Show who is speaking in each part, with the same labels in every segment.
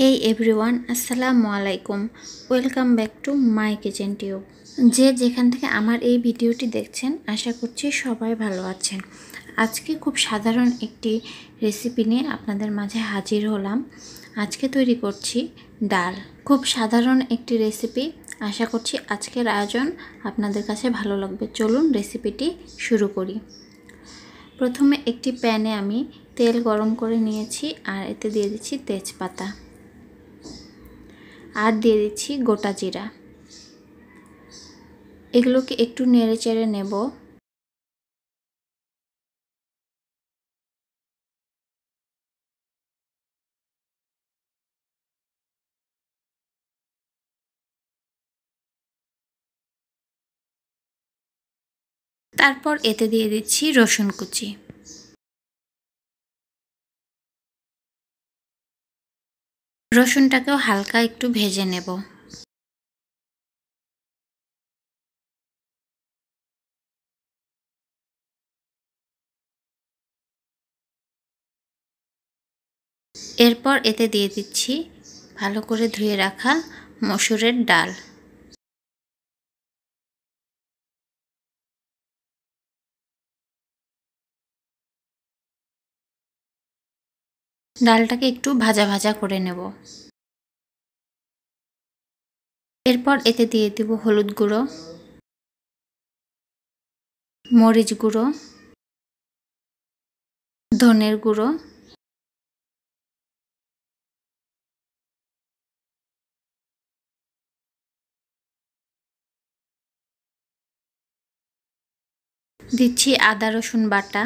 Speaker 1: হেই everyone আসসালামু আলাইকুম welcome back to my kitchen tube যে যেখান থেকে আমার এই ভিডিওটি দেখছেন, আশা করছি সবাই ভালো আছেন। আজকে খুব সাধারণ একটি রেসিপি নিয়ে আপনাদের মাঝে হাজির হলাম। আজকে তৈরি করছি ডাল। খুব সাধারণ একটি রেসিপি আশা করছি আজকের আয়োজন আপনাদের কাছে ভালো লাগবে। চলুন রেসিপিটি শুরু করি। প্রথমে একটি প্যানে আমি তেল গরম করে নিয়েছি আর এতে দিয়ে দিচ্ছি তেজপাতা। আর দিয়ে দিচ্ছি গোটা জিরা। এগুলোকে একটু নেড়ে চেড়ে নেব। তারপর এতে দিয়ে দিচ্ছি রসুন কুচি। রসুনটাকেও হালকা একটু ভেজে নেব। এরপর এতে দিয়ে দিচ্ছি ভালো করে ধুয়ে রাখা মসুরের ডাল। ডালটাকে একটু ভাজা ভাজা করে নেব। এরপর এতে দিয়ে দেব হলুদ গুঁড়ো, মরিচ গুঁড়ো, ধনের গুঁড়ো, দিচ্ছি আদা রসুন বাটা।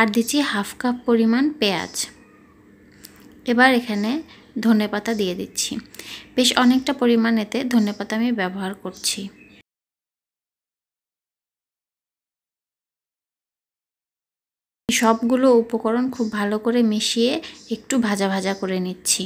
Speaker 1: আর দিচ্ছি হাফ কাপ পরিমাণ পেঁয়াজ। এবার এখানে ধনে পাতা দিয়ে দিচ্ছি। বেশ অনেকটা পরিমাণ এতে ধনে পাতা আমি ব্যবহার করছি। সবগুলো উপকরণ খুব ভালো করে মিশিয়ে একটু ভাজা ভাজা করে নিচ্ছি।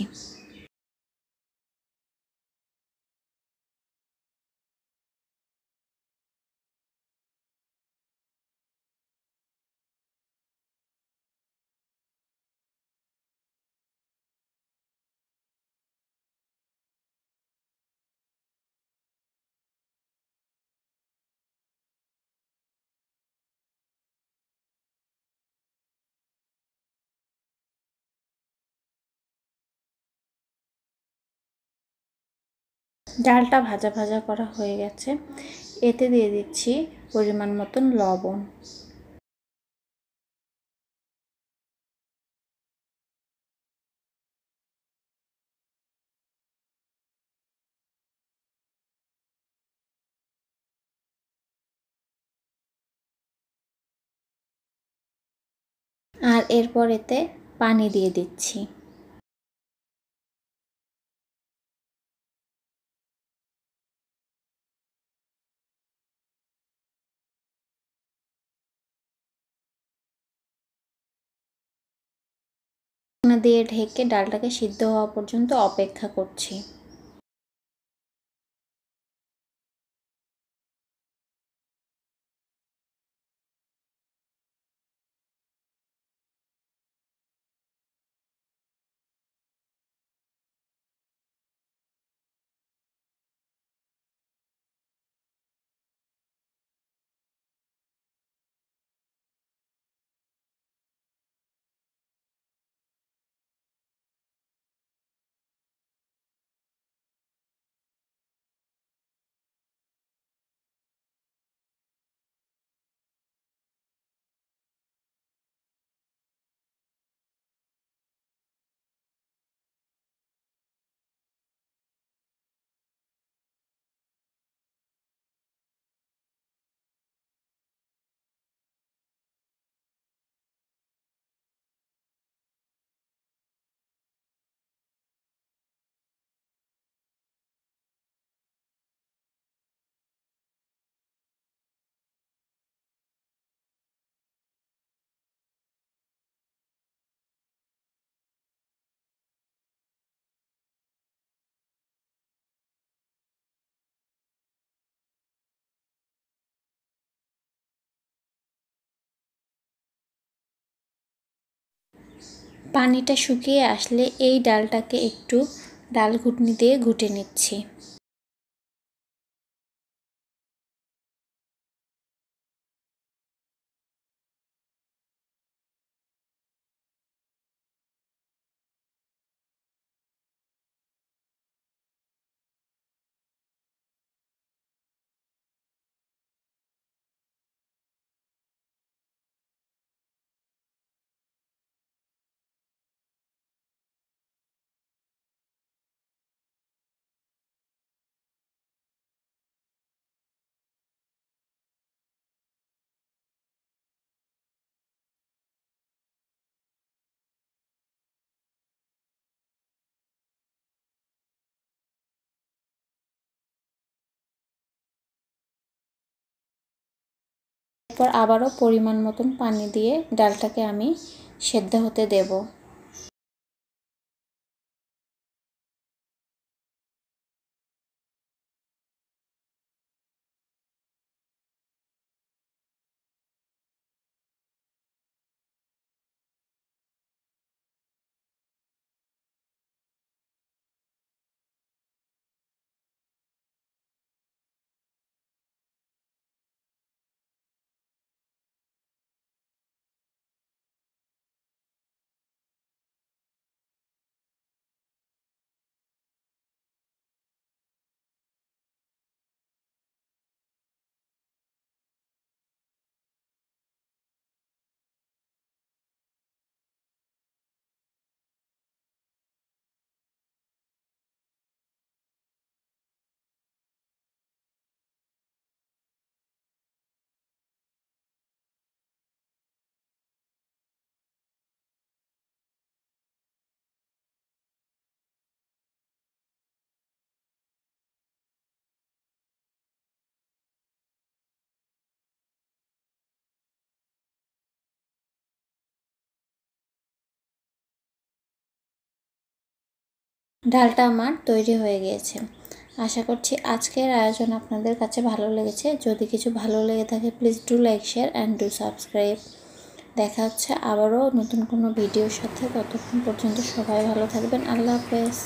Speaker 1: ডালটা ভাজা ভাজা করা হয়ে গেছে। এতে দিয়ে দিচ্ছি পরিমাণ মতন লবণ। আর এরপর এতে পানি দিয়ে দিচ্ছি। দিয়ে ঢেকে ডালটাকে সিদ্ধ হওয়া পর্যন্ত অপেক্ষা করছি। পানিটা শুকিয়ে আসলে এই ডালটাকে একটু ডাল ঘুটনি দিয়ে ঘুটে নিচ্ছি। এরপর আবারও পরিমাণ মতন পানি দিয়ে ডালটাকে আমি সেদ্ধ হতে দেব। ডালটা আমার তৈরি হয়ে গিয়েছে। আশা করছি আজকের আয়োজন আপনাদের কাছে ভালো লেগেছে। যদি কিছু ভালো লেগে থাকে please do like share and do subscribe দেখা হচ্ছে আবারও নতুন কোনো ভিডিওর সাথে। ততক্ষণ পর্যন্ত সবাই ভালো থাকবেন। আল্লাহ হাফেজ।